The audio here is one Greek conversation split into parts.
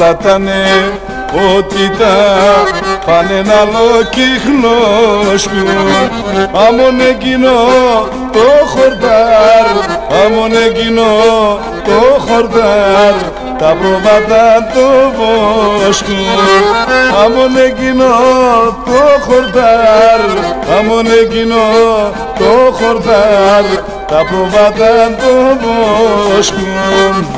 Αυτά τα ναι, ότι τα πάνε να λοκυχνώσουν Αμον εκείνο το χορτάρ, αμον εκείνο το χορτάρ τα πρόβατα το βοσκούν Άμον εκείνο το χορτάρ, άμον εκείνο το χορτάρ. Τα πρόβατα το βοσκούν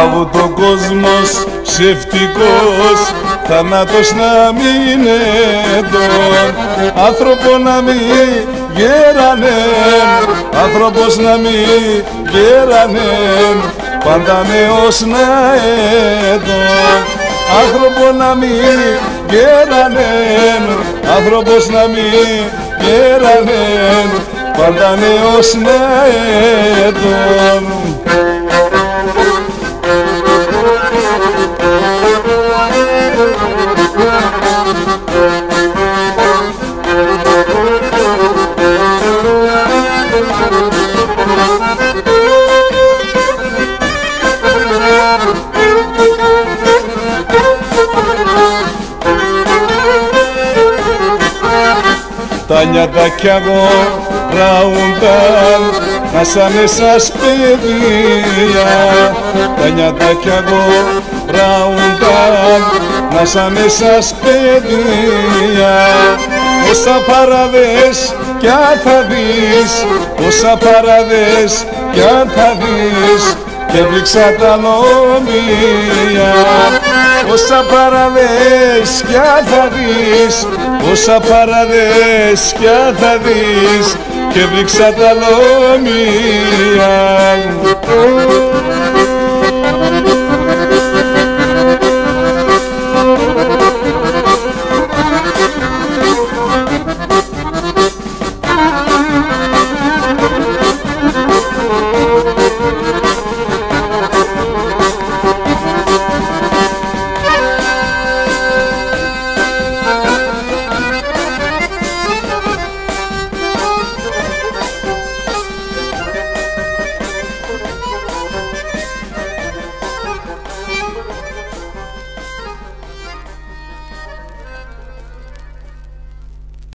Από τον κόσμος ψευτικός θάνατος να μην είναι τον άνθρωπο να μην γέρανε άνθρωπος να μην γέρανε πάντα νέος να έτον άνθρωπο να μην γέρανε άνθρωπος να μην γέρανε πάντα νέος να έτον τα νιατάκια μου ραούνταν να σαν εσάς παιδεία τα νιατάκια μου ραούνταν να σαν εσάς παιδεία όσα παραδες κι αν θα δεις όσα παραδες κι αν θα δεις και βήξα τα νομία όσα παραδες κι αν θα δεις όσα παραδες κι αν θα δεις και βήξα τα νομία